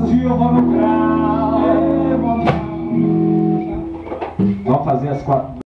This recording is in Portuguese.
um dia eu vou no grau. É, vamos fazer as quatro.